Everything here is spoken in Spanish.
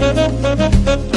No quiero.